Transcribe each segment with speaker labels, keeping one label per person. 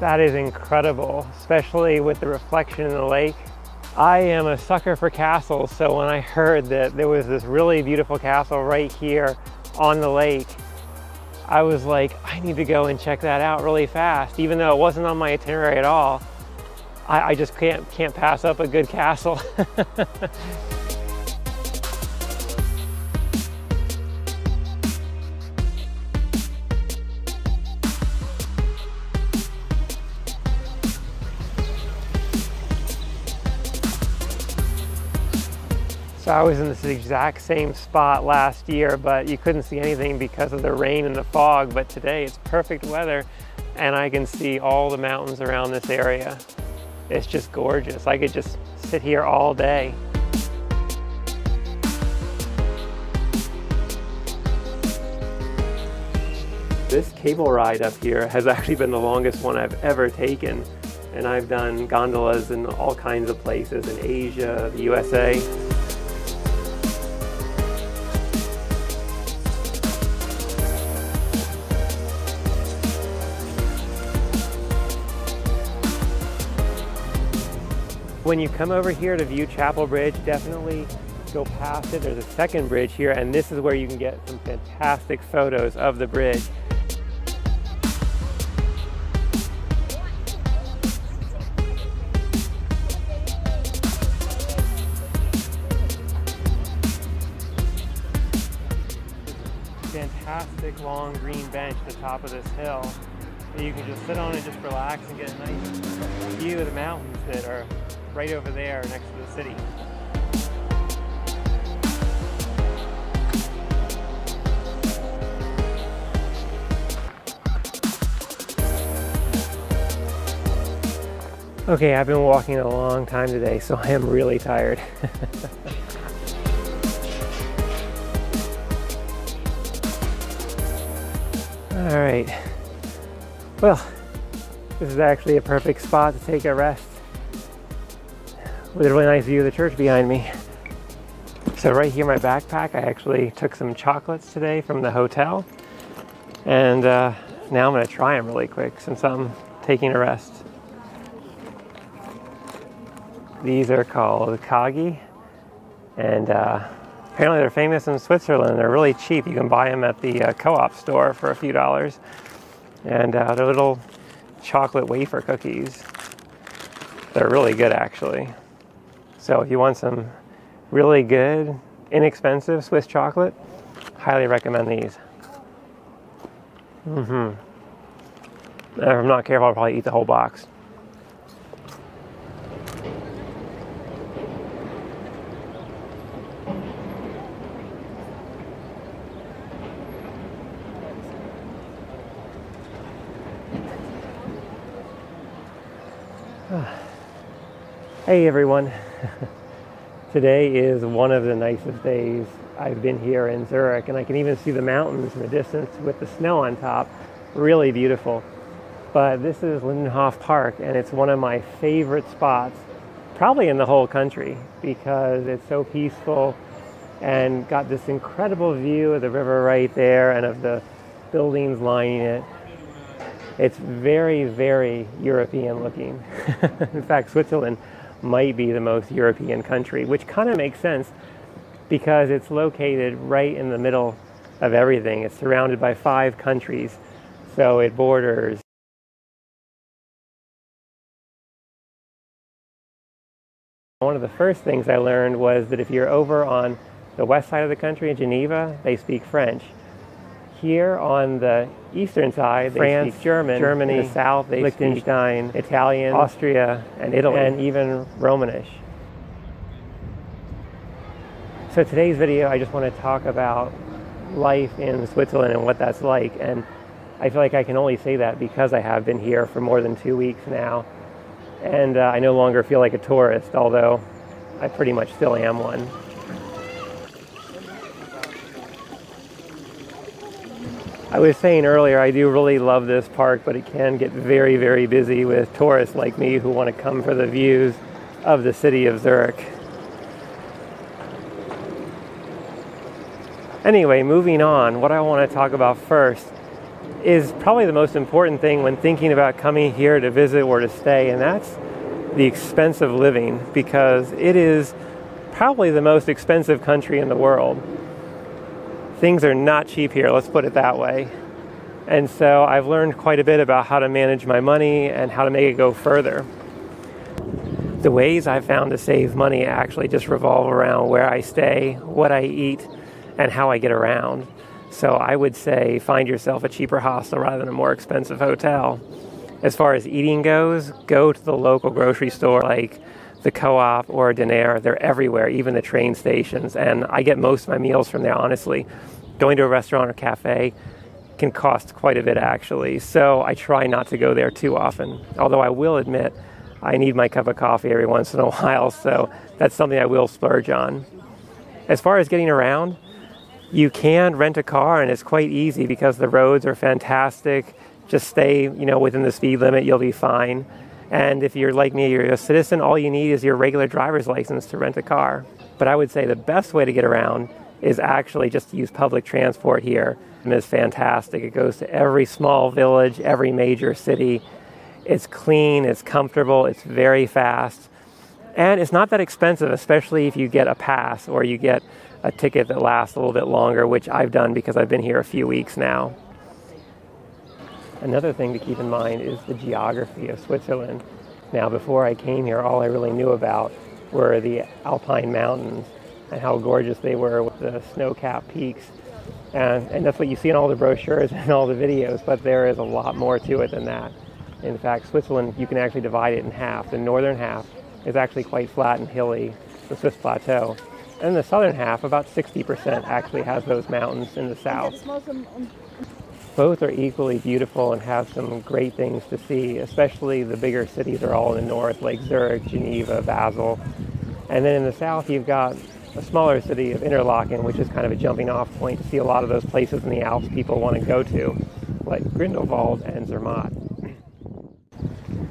Speaker 1: That is incredible, especially with the reflection in the lake. I am a sucker for castles, so when I heard that there was this really beautiful castle right here on the lake, I was like, I need to go and check that out really fast, even though it wasn't on my itinerary at all. I, I just can't, can't pass up a good castle. I was in this exact same spot last year, but you couldn't see anything because of the rain and the fog. But today it's perfect weather and I can see all the mountains around this area. It's just gorgeous. I could just sit here all day. This cable ride up here has actually been the longest one I've ever taken. And I've done gondolas in all kinds of places in Asia, the USA. When you come over here to view Chapel Bridge, definitely go past it. There's a second bridge here, and this is where you can get some fantastic photos of the bridge. Fantastic long green bench at the top of this hill that you can just sit on and just relax and get a nice view of the mountains that are right over there next to the city. Okay, I've been walking a long time today, so I am really tired. All right. Well, this is actually a perfect spot to take a rest with a really nice view of the church behind me. So right here in my backpack, I actually took some chocolates today from the hotel. And uh, now I'm gonna try them really quick since I'm taking a rest. These are called Kagi. And uh, apparently they're famous in Switzerland. They're really cheap. You can buy them at the uh, co-op store for a few dollars. And uh, they're little chocolate wafer cookies. They're really good actually. So if you want some really good, inexpensive Swiss chocolate, highly recommend these. Mm-hmm. If I'm not careful, I'll probably eat the whole box. Hey everyone. Today is one of the nicest days I've been here in Zurich, and I can even see the mountains in the distance with the snow on top. Really beautiful. But this is Lindenhof Park, and it's one of my favorite spots, probably in the whole country, because it's so peaceful and got this incredible view of the river right there and of the buildings lining it. It's very, very European looking. in fact, Switzerland might be the most European country, which kind of makes sense because it's located right in the middle of everything. It's surrounded by five countries, so it borders. One of the first things I learned was that if you're over on the west side of the country in Geneva, they speak French. Here on the eastern side, France, German, Germany, the south, they Liechtenstein, Italian, Austria, and Italy, and even Romanish. So today's video, I just want to talk about life in Switzerland and what that's like. And I feel like I can only say that because I have been here for more than two weeks now. And uh, I no longer feel like a tourist, although I pretty much still am one. I was saying earlier, I do really love this park, but it can get very, very busy with tourists like me who want to come for the views of the city of Zurich. Anyway, moving on, what I want to talk about first is probably the most important thing when thinking about coming here to visit or to stay, and that's the expense of living because it is probably the most expensive country in the world. Things are not cheap here, let's put it that way. And so I've learned quite a bit about how to manage my money and how to make it go further. The ways I've found to save money actually just revolve around where I stay, what I eat, and how I get around. So I would say find yourself a cheaper hostel rather than a more expensive hotel. As far as eating goes, go to the local grocery store like the co-op or Denner. They're everywhere, even the train stations. And I get most of my meals from there, honestly. Going to a restaurant or cafe can cost quite a bit, actually. So I try not to go there too often. Although I will admit, I need my cup of coffee every once in a while. So that's something I will splurge on. As far as getting around, you can rent a car and it's quite easy because the roads are fantastic. Just stay, you know, within the speed limit, you'll be fine. And if you're like me, you're a citizen, all you need is your regular driver's license to rent a car. But I would say the best way to get around is actually just to use public transport here. And it's fantastic. It goes to every small village, every major city. It's clean, it's comfortable, it's very fast. And it's not that expensive, especially if you get a pass or you get a ticket that lasts a little bit longer, which I've done because I've been here a few weeks now. Another thing to keep in mind is the geography of Switzerland. Now, before I came here, all I really knew about were the Alpine mountains and how gorgeous they were with the snow capped peaks. And, and that's what you see in all the brochures and all the videos, but there is a lot more to it than that. In fact, Switzerland, you can actually divide it in half. The northern half is actually quite flat and hilly, the Swiss plateau. And the southern half, about 60% actually has those mountains in the south. Both are equally beautiful and have some great things to see, especially the bigger cities are all in the north, like Zurich, Geneva, Basel. And then in the south, you've got a smaller city of Interlaken, which is kind of a jumping off point to see a lot of those places in the Alps people want to go to, like Grindelwald and Zermatt.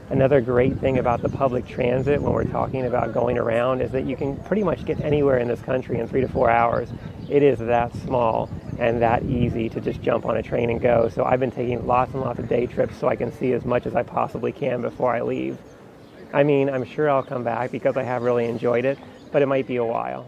Speaker 1: Another great thing about the public transit when we're talking about going around is that you can pretty much get anywhere in this country in three to four hours. It is that small and that easy to just jump on a train and go. So I've been taking lots and lots of day trips so I can see as much as I possibly can before I leave. I mean, I'm sure I'll come back because I have really enjoyed it, but it might be a while.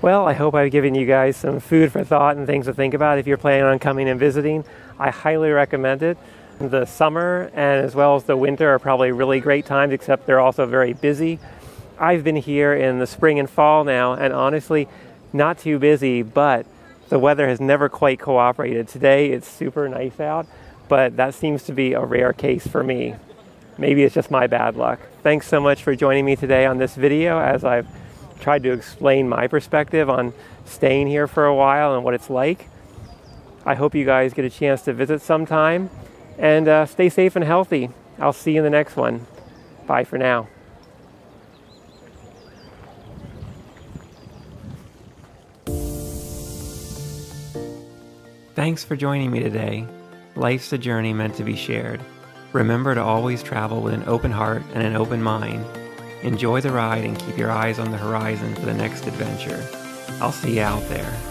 Speaker 1: Well, I hope I've given you guys some food for thought and things to think about if you're planning on coming and visiting. I highly recommend it. The summer and as well as the winter are probably really great times, except they're also very busy. I've been here in the spring and fall now, and honestly, not too busy, but the weather has never quite cooperated. Today it's super nice out, but that seems to be a rare case for me. Maybe it's just my bad luck. Thanks so much for joining me today on this video as I've tried to explain my perspective on staying here for a while and what it's like. I hope you guys get a chance to visit sometime and uh, stay safe and healthy. I'll see you in the next one. Bye for now. Thanks for joining me today. Life's a journey meant to be shared. Remember to always travel with an open heart and an open mind Enjoy the ride and keep your eyes on the horizon for the next adventure. I'll see you out there.